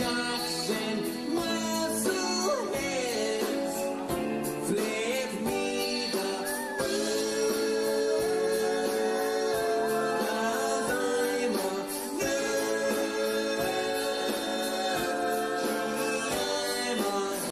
shine.